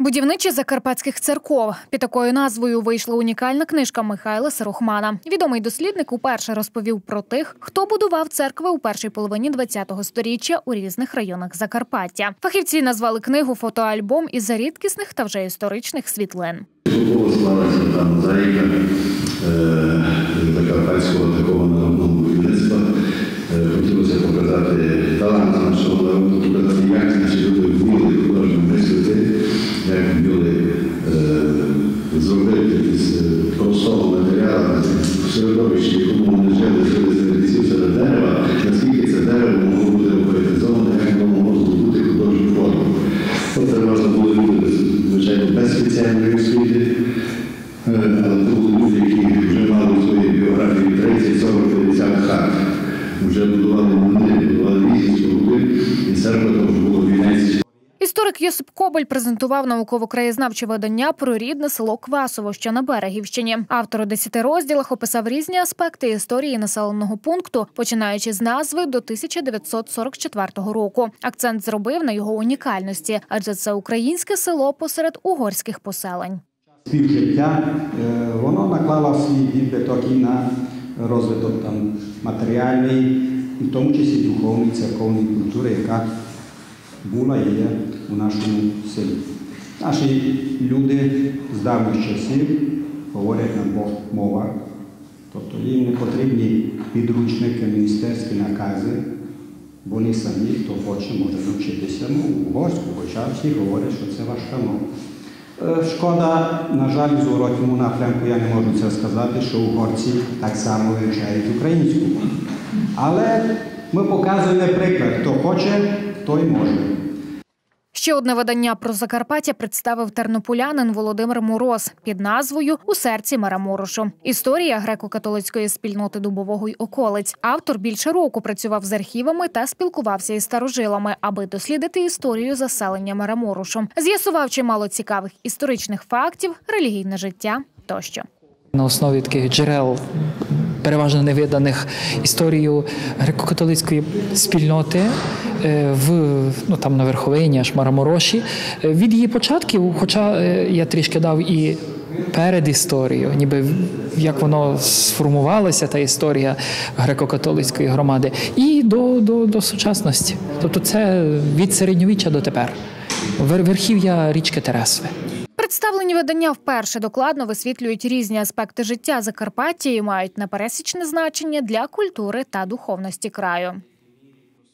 Будівничі закарпатських церков під такою назвою вийшла унікальна книжка Михайла Сирохмана. Відомий дослідник уперше розповів про тих, хто будував церкви у першій половині ХХ століття у різних районах Закарпаття. Фахівці назвали книгу фотоальбом із рідкісних та вже історичних світлин. Поступово склалася там мозаїка закарпатського такого середовищі, в якому вони жили, жили серед дерева, наскільки це дерево могло бути поетизоване, як воно могло здобути художню форму. Це можна було люди, звичайно, без Йосип Кобель презентував науково-краєзнавче видання про рідне село Квасово, що на Берегівщині. Автор у десяти розділах описав різні аспекти історії населеного пункту, починаючи з назви до 1944 року. Акцент зробив на його унікальності, адже це українське село посеред угорських поселень. співжиття, е, воно наклало свій відбиток і на розвиток там матеріальний, в тому числі духовної церковної культури, яка була і є у нашому селі. Наші люди з давніх часів говорять на двох мовах, тобто їм не потрібні підручники, міністерські накази. Вони самі, хто хоче, може навчитися ну, угорську, хоча всі говорять, що це важка мова. Е, Шкода, на жаль, з уроків напрямку я не можу це сказати, що угорці так само вивчають українську. Але ми показуємо приклад. Хто хоче, той може. Ще одне видання про Закарпаття представив тернополянин Володимир Мороз під назвою У серці Мараморошу. Історія греко-католицької спільноти дубового й околиць. Автор більше року працював з архівами та спілкувався із старожилами, аби дослідити історію заселення Мараморошу. З'ясував чимало цікавих історичних фактів, релігійне життя тощо. На основі таких джерел, переважно невиданих історію греко-католицької спільноти в ну там на верховині, аж Марамороші. Е, Від її початків, хоча е, я трішки дав і перед історією, ніби як воно сформувалася, та історія греко-католицької громади, і до, до, до сучасності. Тобто це від середньовіччя до тепер. Верхів'я річки Тересви. Представлені видання вперше докладно висвітлюють різні аспекти життя Закарпаття і мають непересічне значення для культури та духовності краю.